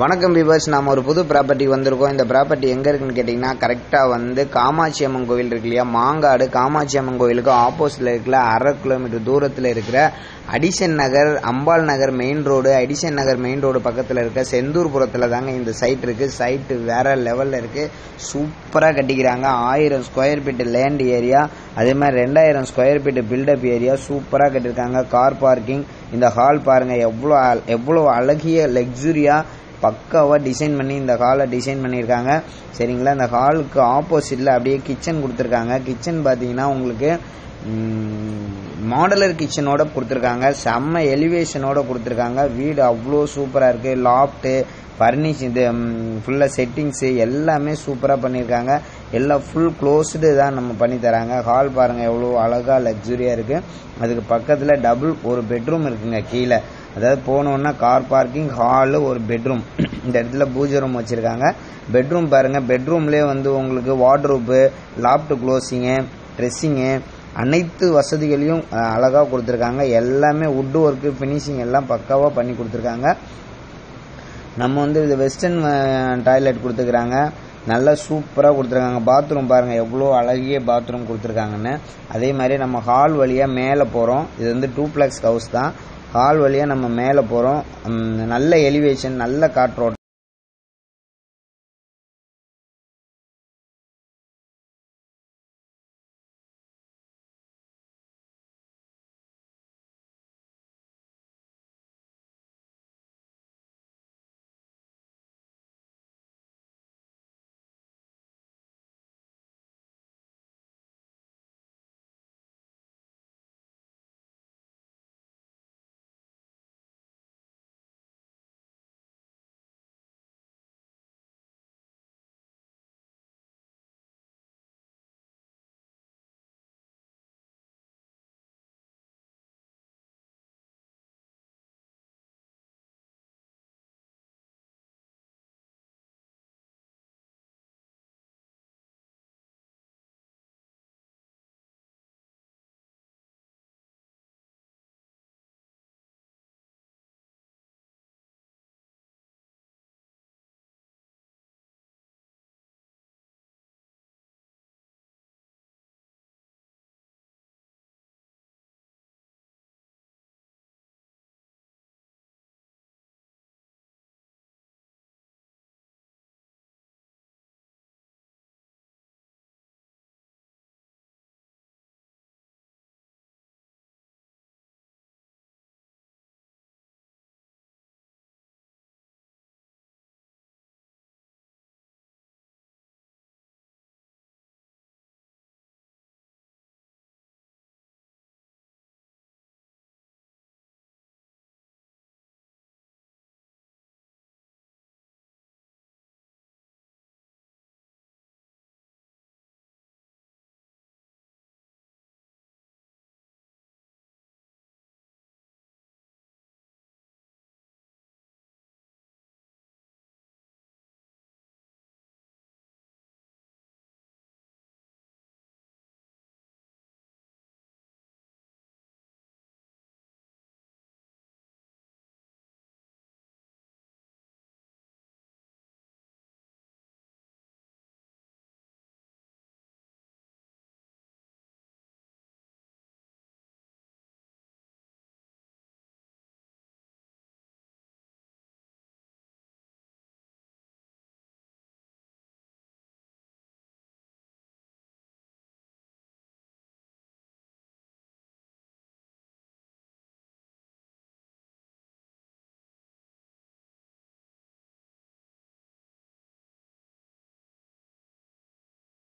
வணக்கம் விவர்ஸ் நாம் ஒரு புது ப்ராப்பர்ட்டி வந்திருக்கோம். இந்த ப்ராப்பர்ட்டி எங்கே இருக்குன்னு கேட்டிங்கன்னா கரெக்டாக வந்து காமாட்சி அம்மன் கோவில் இருக்கு இல்லையா? மாங்காடு காமாட்சி அம்மன் கோவிலுக்கு ஆப்போசிட்டில் இருக்கிற அரை கிலோமீட்டர் தூரத்தில் இருக்கிற Addison Nagar Ambal Nagar main road Addison Nagar main road பக்கத்தில் இருக்க செந்தூர்புரத்தில் தாங்க இந்த சைட் இருக்குது சைட்டு வேற லெவலில் இருக்குது சூப்பராக கட்டிக்கிறாங்க. ஆயிரம் ஸ்கொயர் ஃபீட் லேண்ட் ஏரியா அதே மாதிரி ரெண்டாயிரம் ஸ்கொயர் ஃபீட் பில்டப் ஏரியா சூப்பராக கட்டியிருக்காங்க கார் பார்க்கிங் இந்த ஹால் பாருங்கள் எவ்வளோ எவ்வளோ அழகிய லக்ஸுரியாக பக்காவாக டிசைன் பண்ணி இந்த ஹாலை டிசைன் பண்ணியிருக்காங்க. சரிங்களா? இந்த ஹாலுக்கு ஆப்போசிட்டில் அப்படியே கிச்சன் கொடுத்துருக்காங்க. கிச்சன் பார்த்தீங்கன்னா உங்களுக்கு மாடலர் கிச்சனோட கொடுத்துருக்காங்க. செம்ம எலிவேஷனோட கொடுத்துருக்காங்க. வீடு அவ்வளோ சூப்பராக இருக்குது லாஃப்ட்டு ஃபர்னிஷ் இது ஃபுல்லாக செட்டிங்ஸு எல்லாமே சூப்பராக பண்ணியிருக்காங்க. எல்லாம் ஃபுல் க்ளோஸ்டு தான் நம்ம பண்ணி தராங்க. ஹால் பாருங்கள் எவ்வளோ அழகாக லக்ஸுரியாக இருக்குது அதுக்கு பக்கத்தில் டபுள் ஒரு பெட்ரூம் இருக்குங்க கீழே. அதாவது போனோன்னா கார் பார்க்கிங் ஹாலு ஒரு பெட்ரூம் இந்த இடத்துல பூஜை ரூம் வச்சுருக்காங்க. பெட்ரூம் பாருங்கள் பெட்ரூம்லேயே வந்து உங்களுக்கு வார்ட்ரூப்பு லாப்ட் க்ளோஸிங்கு ட்ரெஸ்ஸிங்கு அனைத்து வசதிகளையும் அழகாக கொடுத்துருக்காங்க. எல்லாமே வுட் ஒர்க்கு ஃபினிஷிங் எல்லாம் பக்காவாக பண்ணி கொடுத்துருக்காங்க. நம்ம வந்து இது வெஸ்டர்ன் டாய்லெட் கொடுத்துருக்குறாங்க நல்லா சூப்பராக கொடுத்துருக்காங்க. பாத்ரூம் பாருங்கள் எவ்வளோ அழகிய பாத்ரூம் கொடுத்துருக்காங்கன்னு. அதே மாதிரி நம்ம ஹால் வழியாக மேலே போகிறோம் இது வந்து டூப்ளெக்ஸ் ஹவுஸ் தான். ஹால் வழியாக நம்ம மேலே போகிறோம் நல்ல எலிவேஷன் நல்ல காற்றோட்டம்.